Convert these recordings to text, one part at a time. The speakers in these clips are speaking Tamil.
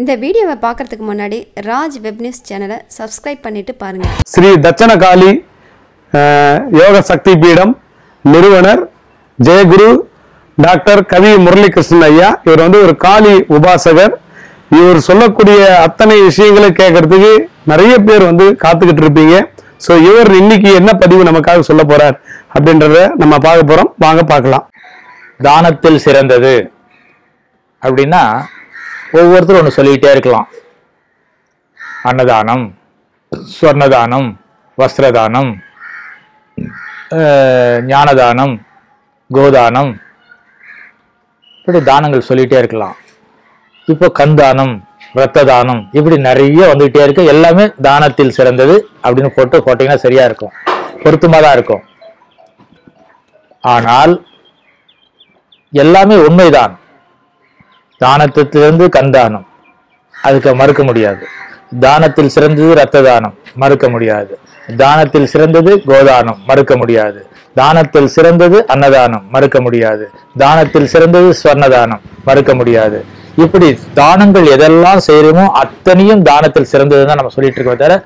இந்த வீடியோவை பார்க்கறதுக்கு முன்னாடி ராஜ் வெப் நியூஸ் சேனலை சப்ஸ்கிரைப் பண்ணிட்டு பாருங்க. ஸ்ரீ தட்சணகாளி யோக சக்தி பீடம் நிறுவனர் ஜெயகுரு டாக்டர் கவி முரளிகிருஷ்ணன் ஐயா. இவர் வந்து ஒரு காளி உபாசகர். இவர் சொல்லக்கூடிய அத்தனை விஷயங்களை கேட்கறதுக்கு நிறைய பேர் வந்து காத்துக்கிட்டு இருப்பீங்க. ஸோ இவர் இன்னைக்கு என்ன பதிவு நமக்காக சொல்ல போறார் அப்படின்றத நம்ம பார்க்க போறோம். வாங்க பார்க்கலாம். தானத்தில் சிறந்தது அப்படின்னா ஒவ்வொருத்தரும் ஒன்று சொல்லிக்கிட்டே இருக்கலாம். அன்னதானம் ஸ்வர்ணதானம் வஸ்திரதானம் ஞானதானம் கோதானம் இப்படி தானங்கள் சொல்லிகிட்டே இருக்கலாம். இப்போ கந்தானம் இரத்த தானம் இப்படி நிறைய வந்துகிட்டே இருக்கு. எல்லாமே தானத்தில் சிறந்தது அப்படின்னு போட்டு போட்டிங்கன்னா சரியாக இருக்கும். பொருத்தமாக தான் இருக்கும். ஆனால் எல்லாமே உண்மைதான். தானத்திலிருந்து கந்தானம் அதுக்கு மறுக்க முடியாது. தானத்தில் சிறந்தது இரத்த தானம். மறுக்க முடியாது. தானத்தில் சிறந்தது கோதானம். மறுக்க முடியாது. தானத்தில் சிறந்தது அன்னதானம். மறுக்க முடியாது. தானத்தில் சிறந்தது ஸ்வர்ணதானம். மறுக்க முடியாது. இப்படி தானங்கள் எதெல்லாம் செய்யறோமோ அத்தனையும் தானத்தில் சிறந்ததுன்னு தான் நம்ம சொல்லிட்டு இருக்கோம் தவிர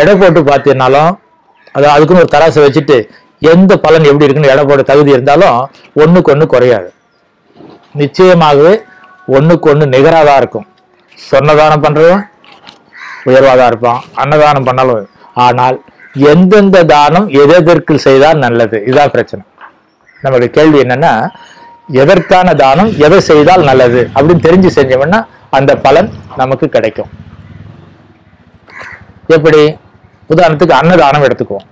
எடை போட்டு பார்த்தீங்கன்னாலும் அது அதுக்குன்னு ஒரு தராசை வச்சுட்டு எந்த பலன் எப்படி இருக்குன்னு எடை போட தகுதி இருந்தாலும் ஒன்றுக்கு ஒன்று குறையாது. நிச்சயமாகவே ஒன்றுக்கு ஒன்று நிகராக தான் இருக்கும். சொன்னதானம் பண்ணுறதும் உயர்வாக தான் இருப்பான். அன்னதானம் பண்ணாலும் ஆனால் எந்தெந்த தானம் எதெதற்கு செய்தால் நல்லது? இதுதான் பிரச்சனை. நம்மளுடைய கேள்வி என்னன்னா எதற்கான தானம் எதை செய்தால் நல்லது? அப்படின்னு தெரிஞ்சு செஞ்சோம்னா அந்த பலன் நமக்கு கிடைக்கும். எப்படி? உதாரணத்துக்கு அன்னதானம் எடுத்துக்குவோம்.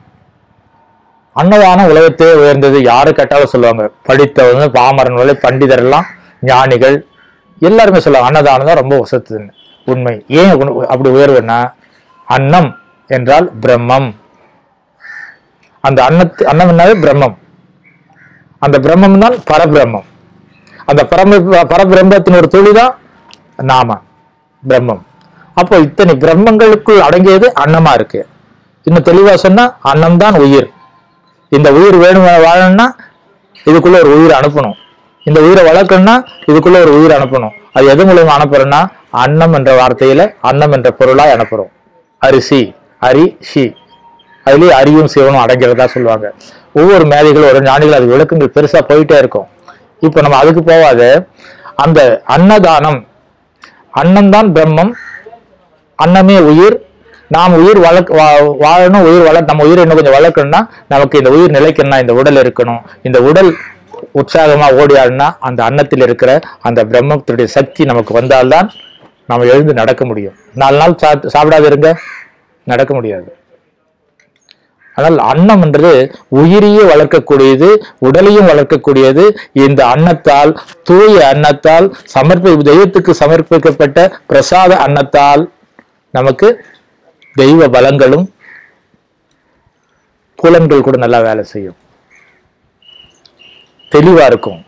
அன்னதானம் உலகத்தே உயர்ந்தது யாரு கேட்டாலும் சொல்லுவாங்க. படித்தவங்க பாமரன் பண்டிதர் எல்லாம் ஞானிகள் எல்லாருமே சொல்லுவாங்க அன்னதானம் தான் ரொம்ப உசத்துன்னு உண்மை. ஏன் அப்படி உயர்வுன்னா அன்னம் என்றால் பிரம்மம். அந்த அன்னத்து அன்னம் என்னாவே பிரம்மம். அந்த பிரம்மம் தான் பரபிரம்மம். அந்த பரம பரபிரம்மத்தின் ஒரு தொழில் தான் நாம பிரம்மம். அப்போ இத்தனை பிரம்மங்களுக்குள் அடங்கியது அன்னமா இருக்கு. இன்னும் தெளிவா சொன்னா அன்னம் தான் உயிர். இந்த உயிர் வேணும் வாழணும்னா இதுக்குள்ள ஒரு உயிர் அனுப்பணும். இந்த உயிரை வளர்க்கணும்னா இதுக்குள்ள ஒரு உயிர் அனுப்பணும். அது எது மூலமா அனுப்புறோம்னா அன்னம் என்ற வார்த்தையில அன்னம் என்ற பொருளாய் அனுப்புறோம். அரிசி அரி ஷி. அதுலயே அரியும் சிவனும் அடங்கிறதா சொல்லுவாங்க. ஒவ்வொரு மேதைகளும் ஒரு ஞானிகள் அது விளக்கங்கள் பெருசா போயிட்டே இருக்கும். இப்போ நம்ம அதுக்கு போவாது அந்த அன்னதானம் அன்னம்தான் பிரம்மம் அன்னமே உயிர். நாம் உயிர் வளர்க்க வா- வாழணும் உயிர் வளர் நம்ம உயிர் இன்னும் கொஞ்சம் வளர்க்கணும்னா நமக்கு இந்த உயிர் நிலைக்கணும்னா இந்த உடல் இருக்கணும். இந்த உடல் உற்சாகமா ஓடியாடுனா அந்த அன்னத்தில் இருக்கிற அந்த பிரம்மத்துடைய சக்தி நமக்கு வந்தால்தான் நம்ம எழுந்து நடக்க முடியும். நாலு நாள் சா- சாப்பிடாது இருங்க நடக்க முடியாது. ஆனால் அன்னம்ன்றது உயிரையும் வளர்க்கக்கூடியது உடலையும் வளர்க்கக்கூடியது. இந்த அன்னத்தால் தூய அன்னத்தால் சமர்ப்பி தெய்வத்துக்கு சமர்ப்பிக்கப்பட்ட பிரசாத அன்னத்தால் நமக்கு தெய்வ பலங்களும் புலன்கள் கூட நல்லா வேலை செய்யும். தெளிவாக இருக்கும்.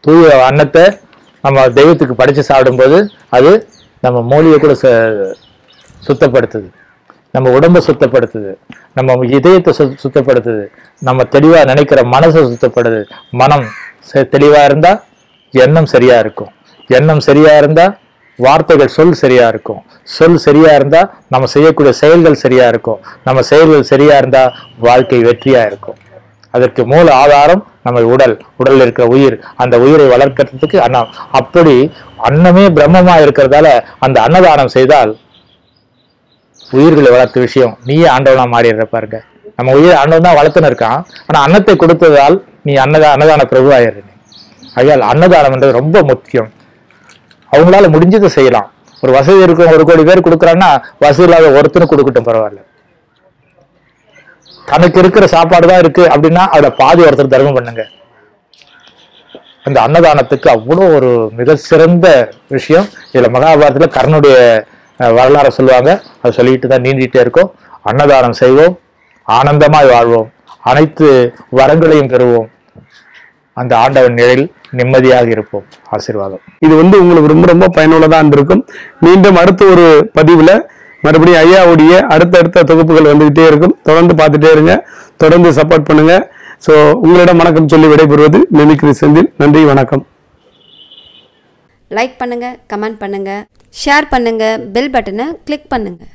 தூய அன்னத்தை நம்ம தெய்வத்துக்கு படைத்து சாப்பிடும்போது அது நம்ம மூலியை கூட ச- சுத்தப்படுத்துது. நம்ம உடம்பை சுத்தப்படுத்துது. நம்ம இதயத்தை சு சுத்தப்படுத்துது. நம்ம தெளிவாக நினைக்கிற மனசை சுத்தப்படுது. மனம் ச- தெளிவாக இருந்தால் எண்ணம் சரியாக இருக்கும். எண்ணம் சரியாக இருந்தால் வார்த்தைகள் சொல் சரியாக இருக்கும். சொல் சரியாக இருந்தால் நம்ம செய்யக்கூடிய செயல்கள் சரியாக இருக்கும். நம்ம செயல்கள் சரியாக இருந்தால் வாழ்க்கை வெற்றியாக இருக்கும். அதற்கு மூல ஆதாரம் நம்ம உடல். உடல்ல இருக்கிற உயிர். அந்த உயிரை வளர்க்கறதுக்கு அன்னம் அப்படி அன்னமே பிரம்மமா இருக்கிறதால அந்த அன்னதானம் செய்தால் உயிர்களை வளர்த்த விஷயம். நீயே ஆண்டவனா மாறிடுற பாருங்க. நம்ம உயிர் ஆண்டவன் தான் வளர்த்துன்னு இருக்கான். ஆனா அன்னத்தை கொடுத்ததால் நீ அன்னதா அன்னதான பிரபு ஆயிடுற ஐயால் அன்னதானம்ன்றது ரொம்ப முக்கியம். அவங்களால முடிஞ்சதை செய்யலாம். ஒரு வசதி இருக்கும் ஒரு கோடி பேர் கொடுக்குறான்னா வசதி இல்லாத ஒருத்தனுக்கு கொடுக்கட்டும் பரவாயில்ல. தனக்கு இருக்கிற சாப்பாடு தான் இருக்கு அப்படின்னா அதை பாதி ஒருத்தர் தர்மம் பண்ணுங்க. அந்த அன்னதானத்துக்கு அவ்வளோ ஒரு மிக சிறந்த விஷயம். இதில் மகாபாரதத்தில் கர்ணனுடைய வரலாறை சொல்லுவாங்க. அதை சொல்லிட்டு தான் நீண்டிட்டே இருக்கோம். அன்னதானம் செய்வோம். ஆனந்தமாய் வாழ்வோம். அனைத்து வரங்களையும் பெறுவோம். அந்த ஆண்டவன் நிழலில் நிம்மதியாக இருப்போம். ஆசீர்வாதம். இது வந்து உங்களுக்கு ரொம்ப ரொம்ப பயனுள்ளதாக இருந்திருக்கும். மீண்டும் அடுத்த ஒரு பதிவில் மறுபடியும் ஐயாவுடைய அடுத்தடுத்த தொகுப்புகள் வந்துகிட்டே இருக்கும். தொடர்ந்து பார்த்துட்டே இருங்க. தொடர்ந்து சப்போர்ட் பண்ணுங்க. ஸோ உங்களிடம் வணக்கம் சொல்லி விடைபெறுவது மிமிக்ரி செந்தில். நன்றி வணக்கம். லைக் பண்ணுங்கள் கமெண்ட் பண்ணுங்கள் ஷேர் பண்ணுங்கள் பெல் பட்டனை கிளிக் பண்ணுங்கள்